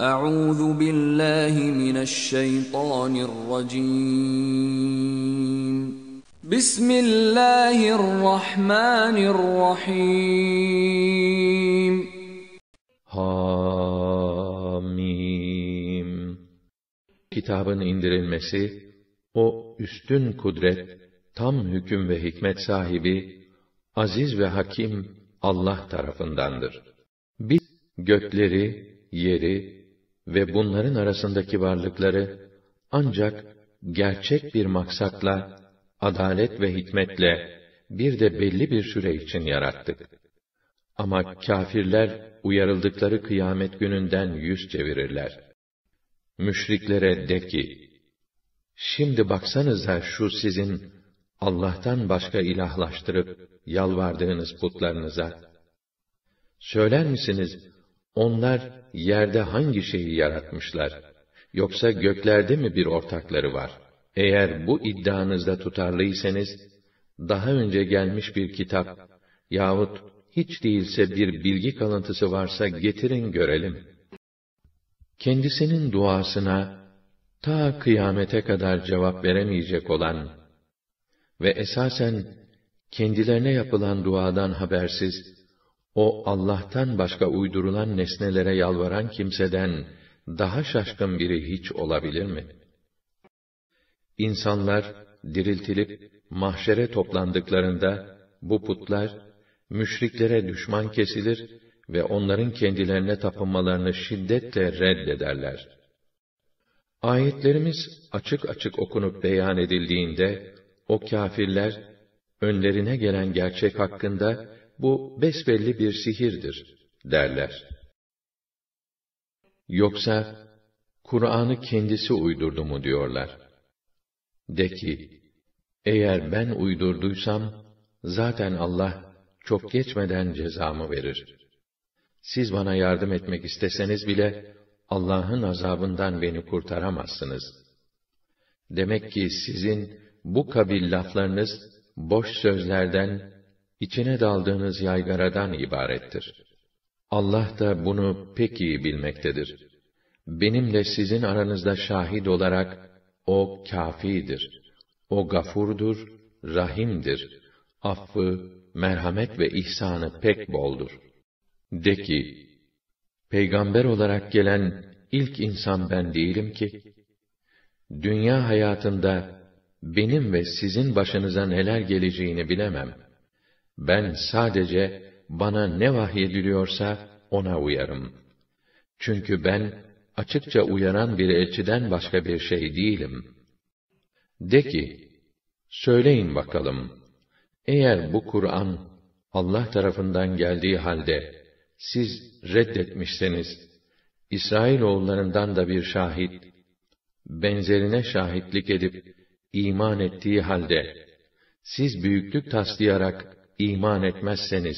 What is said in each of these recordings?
Euzu billahi mineşşeytanirracim. Bismillahirrahmanirrahim. Hamim. Kitabın indirilmesi o üstün kudret, tam hüküm ve hikmet sahibi aziz ve hakim Allah tarafındandır. Biz gökleri, yeri ve bunların arasındaki varlıkları ancak gerçek bir maksatla, adalet ve hikmetle bir de belli bir süre için yarattık. Ama kâfirler uyarıldıkları kıyamet gününden yüz çevirirler. Müşriklere de ki, şimdi baksanıza şu sizin Allah'tan başka ilahlaştırıp yalvardığınız putlarınıza. Söyler misiniz, onlar yerde hangi şeyi yaratmışlar? Yoksa göklerde mi bir ortakları var? Eğer bu iddianızda tutarlıysanız, daha önce gelmiş bir kitap yahut hiç değilse bir bilgi kalıntısı varsa getirin görelim. Kendisinin duasına ta kıyamete kadar cevap veremeyecek olan ve esasen kendilerine yapılan duadan habersiz o Allah'tan başka uydurulan nesnelere yalvaran kimseden daha şaşkın biri hiç olabilir mi? İnsanlar diriltilip mahşere toplandıklarında bu putlar müşriklere düşman kesilir ve onların kendilerine tapınmalarını şiddetle reddederler. Ayetlerimiz açık açık okunup beyan edildiğinde o kâfirler önlerine gelen gerçek hakkında bu besbelli bir sihirdir derler. Yoksa Kur'an'ı kendisi uydurdu mu diyorlar. De ki, eğer ben uydurduysam, zaten Allah çok geçmeden cezamı verir. Siz bana yardım etmek isteseniz bile, Allah'ın azabından beni kurtaramazsınız. Demek ki sizin bu kabil laflarınız, boş sözlerden, içine daldığınız yaygaradan ibarettir. Allah da bunu pek iyi bilmektedir. Benimle sizin aranızda şahit olarak, o kâfidir. O gafurdur, rahimdir. Affı, merhamet ve ihsanı pek boldur. De ki, peygamber olarak gelen ilk insan ben değilim ki, dünya hayatında benim ve sizin başınıza neler geleceğini bilemem. Ben sadece bana ne vahyediliyorsa ona uyarım. Çünkü ben açıkça uyaran bir elçiden başka bir şey değilim. De ki, söyleyin bakalım, eğer bu Kur'an Allah tarafından geldiği halde siz reddetmişseniz, İsrail oğullarından da bir şahit, benzerine şahitlik edip iman ettiği halde, siz büyüklük taslayarak iman etmezseniz,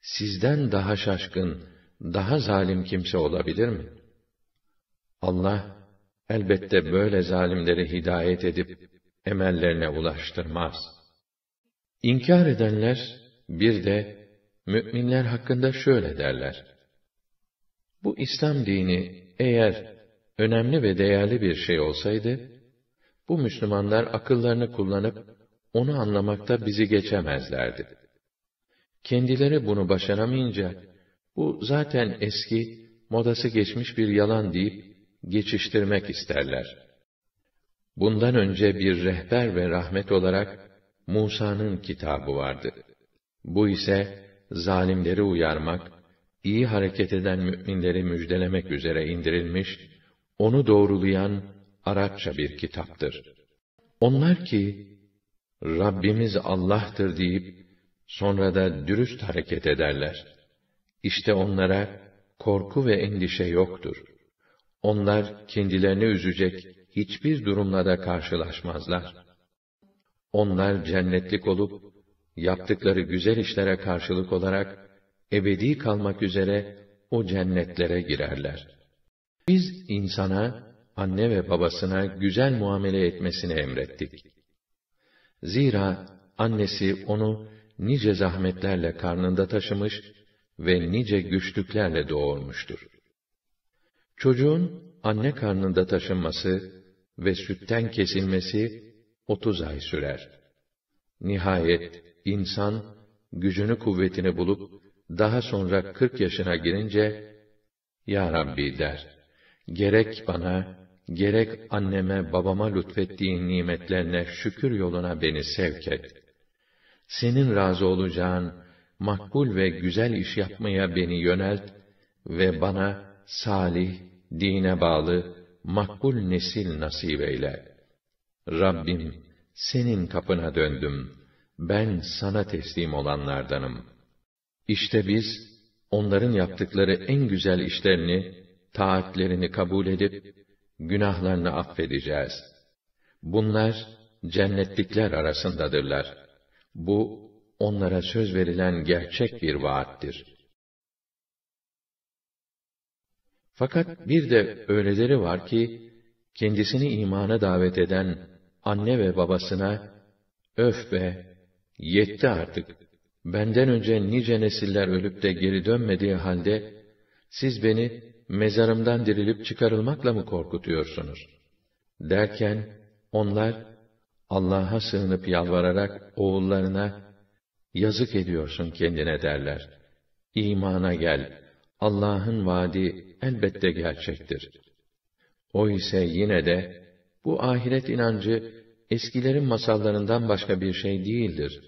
sizden daha şaşkın, daha zalim kimse olabilir mi? Allah, elbette böyle zalimleri hidayet edip, emellerine ulaştırmaz. İnkar edenler, bir de, müminler hakkında şöyle derler. Bu İslam dini, eğer önemli ve değerli bir şey olsaydı, bu Müslümanlar akıllarını kullanıp, onu anlamakta bizi geçemezlerdi. Kendileri bunu başaramayınca, bu zaten eski, modası geçmiş bir yalan deyip, geçiştirmek isterler. Bundan önce bir rehber ve rahmet olarak, Musa'nın kitabı vardı. Bu ise, zalimleri uyarmak, iyi hareket eden müminleri müjdelemek üzere indirilmiş, onu doğrulayan Arapça bir kitaptır. Onlar ki, Rabbimiz Allah'tır deyip, sonra da dürüst hareket ederler. İşte onlara korku ve endişe yoktur. Onlar kendilerini üzecek hiçbir durumla da karşılaşmazlar. Onlar cennetlik olup, yaptıkları güzel işlere karşılık olarak, ebedi kalmak üzere o cennetlere girerler. Biz insana, anne ve babasına güzel muamele etmesini emrettik. Zira annesi onu nice zahmetlerle karnında taşımış ve nice güçlüklerle doğurmuştur. Çocuğun anne karnında taşınması ve sütten kesilmesi 30 ay sürer. Nihayet insan gücünü kuvvetini bulup daha sonra 40 yaşına girince Ya Rabbi der. Gerek bana gerek anneme babama lütfettiğin nimetlerine şükür yoluna beni sevk et. Senin razı olacağın makbul ve güzel iş yapmaya beni yönelt ve bana salih, dine bağlı, makbul nesil nasip eyle. Rabbim, senin kapına döndüm. Ben sana teslim olanlardanım. İşte biz, onların yaptıkları en güzel işlerini, taatlerini kabul edip, günahlarını affedeceğiz. Bunlar, cennetlikler arasındadırlar. Bu, onlara söz verilen gerçek bir vaattir. Fakat bir de öyleleri var ki, kendisini imana davet eden anne ve babasına, öf be, yetti artık, benden önce nice nesiller ölüp de geri dönmediği halde, siz beni mezarımdan dirilip çıkarılmakla mı korkutuyorsunuz? Derken, onlar, Allah'a sığınıp yalvararak oğullarına, yazık ediyorsun kendine derler. İmana gel, Allah'ın vaadi elbette gerçektir. O ise yine de, bu ahiret inancı, eskilerin masallarından başka bir şey değildir,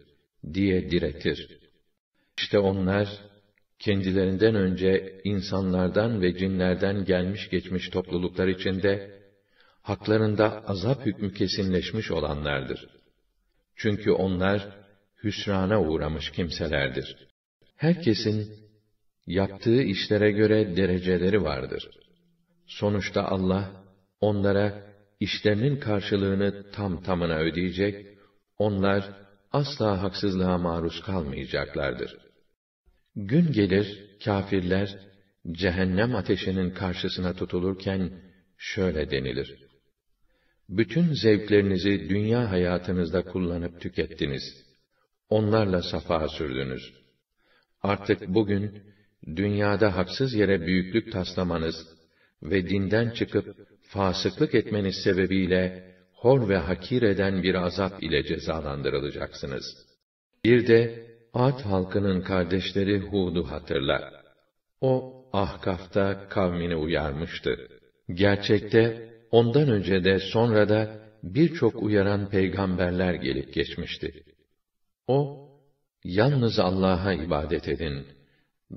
diye diretir. İşte onlar, kendilerinden önce insanlardan ve cinlerden gelmiş geçmiş topluluklar içinde, haklarında azap hükmü kesinleşmiş olanlardır. Çünkü onlar, hüsrana uğramış kimselerdir. Herkesin, yaptığı işlere göre dereceleri vardır. Sonuçta Allah, onlara, işlerinin karşılığını tam tamına ödeyecek, onlar, asla haksızlığa maruz kalmayacaklardır. Gün gelir, kâfirler, cehennem ateşinin karşısına tutulurken, şöyle denilir. Bütün zevklerinizi dünya hayatınızda kullanıp tükettiniz. Onlarla safa sürdünüz. Artık bugün, dünyada haksız yere büyüklük taslamanız ve dinden çıkıp fasıklık etmeniz sebebiyle hor ve hakir eden bir azap ile cezalandırılacaksınız. Bir de Ad halkının kardeşleri Hud'u hatırla. O Ahkaf'ta kavmini uyarmıştı. Gerçekte ondan önce de sonra da birçok uyaran peygamberler gelip geçmişti. O yalnız Allah'a ibadet edin.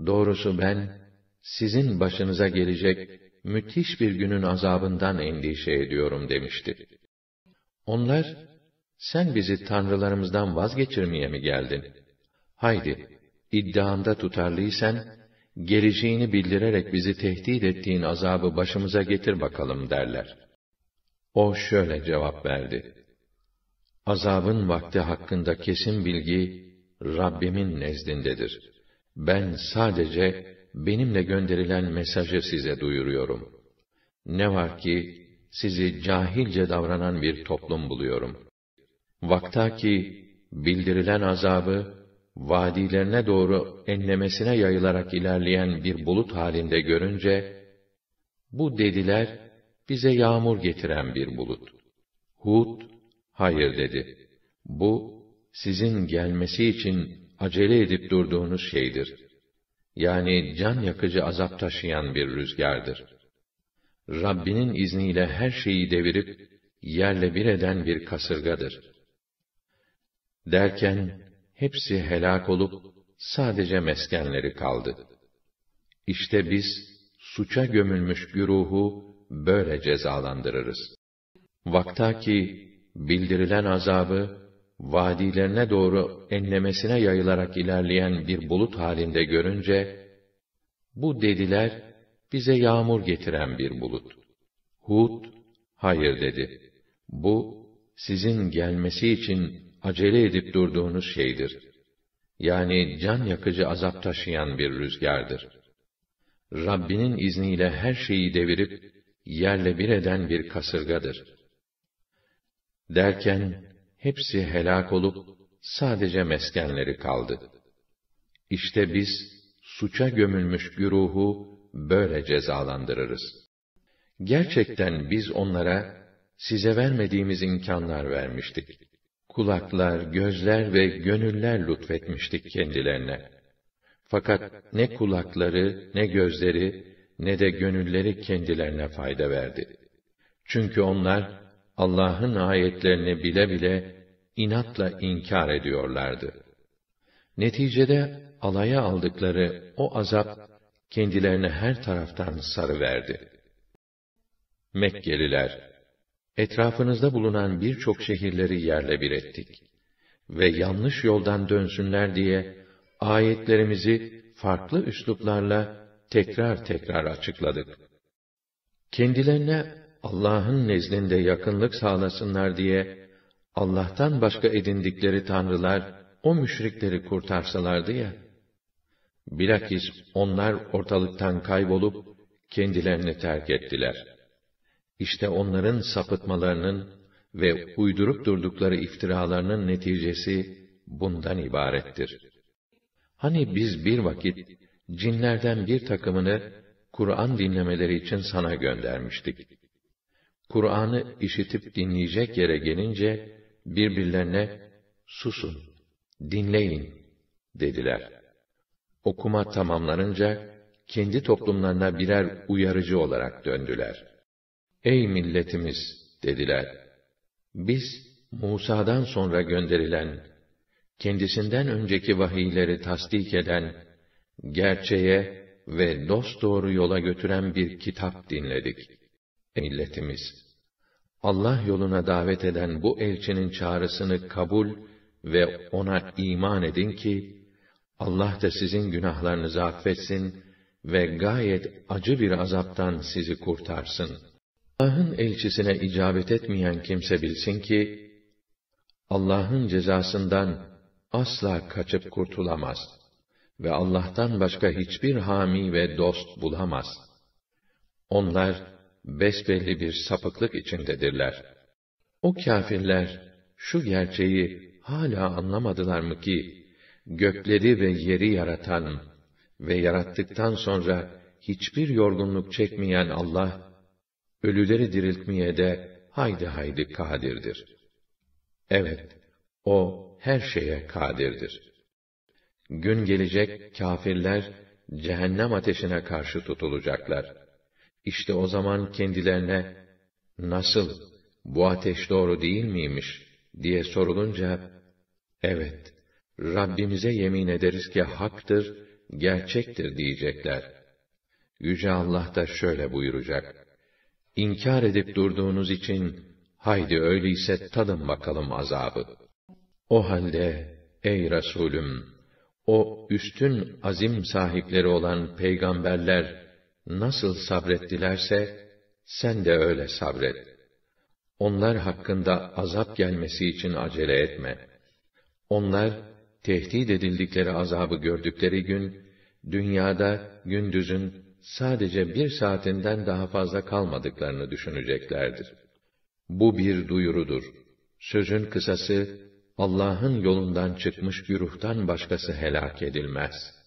Doğrusu ben sizin başınıza gelecek müthiş bir günün azabından endişe ediyorum demişti. Onlar sen bizi tanrılarımızdan vazgeçirmeye mi geldin? Haydi, iddianda tutarlıysan, geleceğini bildirerek bizi tehdit ettiğin azabı başımıza getir bakalım derler. O şöyle cevap verdi. Azabın vakti hakkında kesin bilgi, Rabbimin nezdindedir. Ben sadece, benimle gönderilen mesajı size duyuruyorum. Ne var ki, sizi cahilce davranan bir toplum buluyorum. Vakta ki, bildirilen azabı, vadilerine doğru enlemesine yayılarak ilerleyen bir bulut halinde görünce, bu dediler, bize yağmur getiren bir bulut. Hud, hayır dedi. Bu, sizin gelmesi için acele edip durduğunuz şeydir. Yani can yakıcı azap taşıyan bir rüzgardır. Rabbinin izniyle her şeyi devirip, yerle bir eden bir kasırgadır. Derken, hepsi helak olup sadece meskenleri kaldı. İşte biz suça gömülmüş güruhu böyle cezalandırırız. Vakta ki bildirilen azabı vadilerine doğru enlemesine yayılarak ilerleyen bir bulut halinde görünce bu dediler bize yağmur getiren bir bulut. Hud hayır dedi. Bu sizin gelmesi için acele edip durduğunuz şeydir. Yani can yakıcı azap taşıyan bir rüzgardır. Rabbinin izniyle her şeyi devirip, yerle bir eden bir kasırgadır. Derken, hepsi helak olup, sadece meskenleri kaldı. İşte biz, suça gömülmüş güruhu, böyle cezalandırırız. Gerçekten biz onlara size vermediğimiz imkanlar vermiştik. Kulaklar, gözler ve gönüller lütfetmiştik kendilerine. Fakat ne kulakları, ne gözleri, ne de gönülleri kendilerine fayda verdi. Çünkü onlar Allah'ın ayetlerini bile bile inatla inkar ediyorlardı. Neticede alaya aldıkları o azap kendilerine her taraftan sarı verdi. Mekkeliler, etrafınızda bulunan birçok şehirleri yerle bir ettik ve yanlış yoldan dönsünler diye ayetlerimizi farklı üsluplarla tekrar tekrar açıkladık. Kendilerine Allah'ın nezdinde yakınlık sağlasınlar diye Allah'tan başka edindikleri tanrılar o müşrikleri kurtarsalardı ya. Bilakis onlar ortalıktan kaybolup kendilerini terk ettiler. İşte onların sapıtmalarının ve uydurup durdukları iftiralarının neticesi bundan ibarettir. Hani biz bir vakit cinlerden bir takımını Kur'an dinlemeleri için sana göndermiştik. Kur'an'ı işitip dinleyecek yere gelince birbirlerine susun, dinleyin dediler. Okuma tamamlanınca kendi toplumlarına birer uyarıcı olarak döndüler. Ey milletimiz dediler. Biz Musa'dan sonra gönderilen, kendisinden önceki vahiyleri tasdik eden, gerçeğe ve dost doğru yola götüren bir kitap dinledik. Ey milletimiz! Allah yoluna davet eden bu elçinin çağrısını kabul ve ona iman edin ki, Allah da sizin günahlarınızı affetsin ve gayet acı bir azaptan sizi kurtarsın. Allah'ın elçisine icabet etmeyen kimse bilsin ki, Allah'ın cezasından asla kaçıp kurtulamaz ve Allah'tan başka hiçbir hami ve dost bulamaz. Onlar, besbelli bir sapıklık içindedirler. O kâfirler, şu gerçeği hala anlamadılar mı ki, gökleri ve yeri yaratan ve yarattıktan sonra hiçbir yorgunluk çekmeyen Allah, ölüleri diriltmeye de haydi haydi kadirdir. Evet, O her şeye kadirdir. Gün gelecek, kâfirler, cehennem ateşine karşı tutulacaklar. İşte o zaman kendilerine, nasıl, bu ateş doğru değil miymiş, diye sorulunca, evet, Rabbimize yemin ederiz ki haktır, gerçektir diyecekler. Yüce Allah da şöyle buyuracak. İnkar edip durduğunuz için, haydi öyleyse tadın bakalım azabı. O halde, ey Resulüm, o üstün azim sahipleri olan peygamberler, nasıl sabrettilerse, sen de öyle sabret. Onlar hakkında azap gelmesi için acele etme. Onlar, tehdit edildikleri azabı gördükleri gün, dünyada gündüzün sadece bir saatinden daha fazla kalmadıklarını düşüneceklerdir. Bu bir duyurudur. Sözün kısası, Allah'ın yolundan çıkmış güruhtan başkası helak edilmez.''